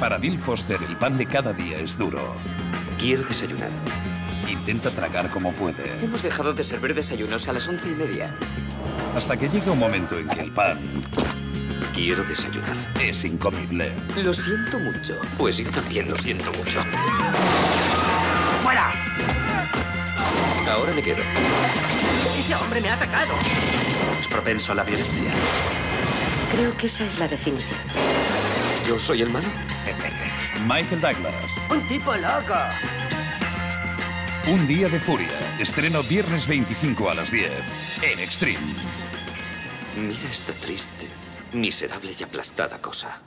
Para Bill Foster, el pan de cada día es duro. Quiero desayunar. Intenta tragar como puede. Hemos dejado de servir desayunos a las once y media. Hasta que llega un momento en que el pan Quiero desayunar. es incomible. Lo siento mucho. Pues yo también lo siento mucho. ¡Fuera! Ahora me quedo. ¡Ese hombre me ha atacado! Es propenso a la violencia. Creo que esa es la definición. ¿Yo soy el malo? Michael Douglas. ¡Un tipo loco! Un día de furia. Estreno viernes 25 a las 10 en Extreme. Mira esta triste, miserable y aplastada cosa.